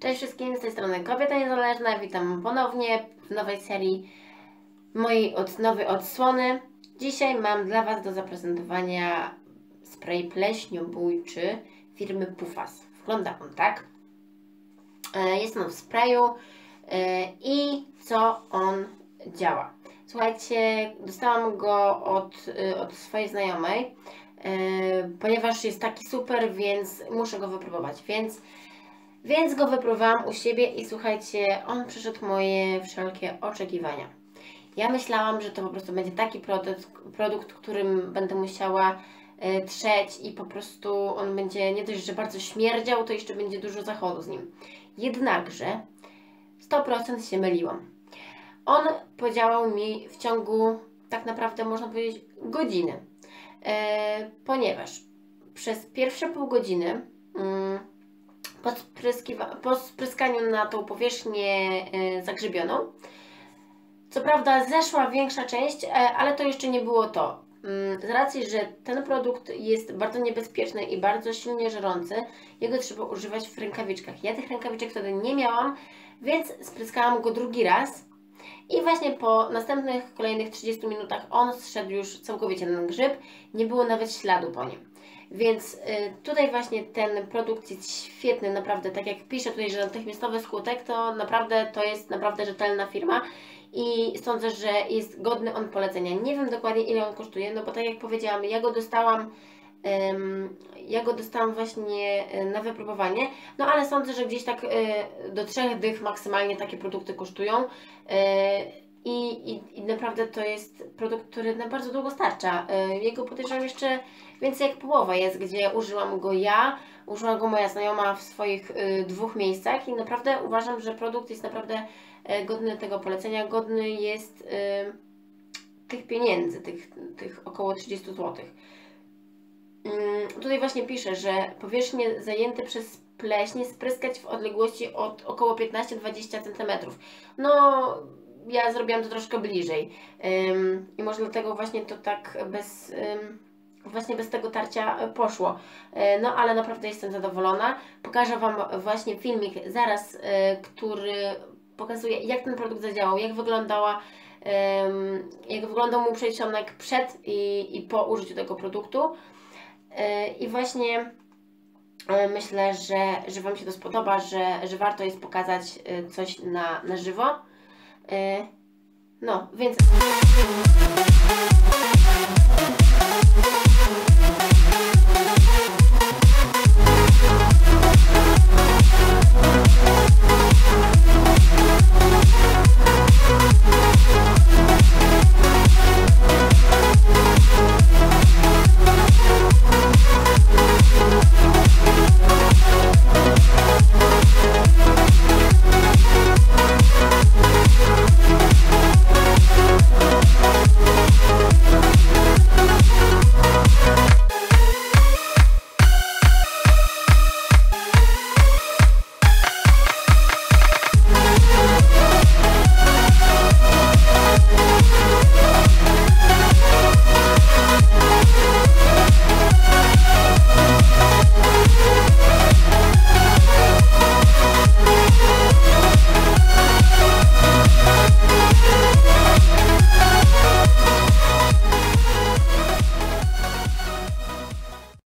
Cześć wszystkim, z tej strony Kobieta Niezależna. Witam ponownie w nowej serii mojej od, nowej odsłony. Dzisiaj mam dla Was do zaprezentowania spray pleśniobójczy firmy Pufas. Wygląda on tak. E, Jest on w sprayu e, i co on działa. Słuchajcie, dostałam go od, e, od swojej znajomej, ponieważ jest taki super, więc muszę go wypróbować. Więc więc go wypróbowałam u siebie i słuchajcie, on przeszedł moje wszelkie oczekiwania. Ja myślałam, że to po prostu będzie taki produkt, produkt którym będę musiała e, trzeć i po prostu on będzie nie dość, że bardzo śmierdział, to jeszcze będzie dużo zachodu z nim. Jednakże 100% się myliłam. On podziałał mi w ciągu tak naprawdę można powiedzieć godziny, e, ponieważ przez pierwsze pół godziny mm, po, spryskaniu na tą powierzchnię e, zagrzybioną. Co prawda zeszła większa część, e, ale to jeszcze nie było to. Mm, Z racji, że ten produkt jest bardzo niebezpieczny i bardzo silnie żerący, jego trzeba używać w rękawiczkach. Ja tych rękawiczek wtedy nie miałam, więc spryskałam go drugi raz. I właśnie po następnych kolejnych 30 minutach on zszedł już całkowicie na grzyb, nie było nawet śladu po nim. Więc y, tutaj właśnie ten produkt jest świetny, naprawdę, tak jak pisze tutaj, że natychmiastowy skutek, to naprawdę to jest naprawdę rzetelna firma i sądzę, że jest godny on polecenia. Nie wiem dokładnie ile on kosztuje, no bo tak jak powiedziałam, ja go dostałam ja go dostałam właśnie y, na wypróbowanie, no ale sądzę, że gdzieś tak y, do trzech dych maksymalnie takie produkty kosztują. Y, i, i, I naprawdę to jest produkt, który na bardzo długo starcza. Jego podejrzewam jeszcze więcej jak połowa jest, gdzie użyłam go ja, użyła go moja znajoma w swoich dwóch miejscach i naprawdę uważam, że produkt jest naprawdę godny tego polecenia, godny jest tych pieniędzy, tych, tych około 30 zł. Mm, Tutaj właśnie pisze, że powierzchnie zajęte przez pleśnie spryskać w odległości od około 15-20 cm. No, ja zrobiłam to troszkę bliżej. I może dlatego właśnie to tak bez, właśnie bez tego tarcia e, poszło. E, No ale naprawdę jestem zadowolona. Pokażę Wam właśnie filmik zaraz, e, który pokazuje jak ten produkt zadziałał, jak wyglądała jak wyglądał mu przedsionek przed i, i po użyciu tego produktu. E, I właśnie e, myślę, że, że Wam się to spodoba, że, że warto jest pokazać e, coś na, na żywo. No, więc.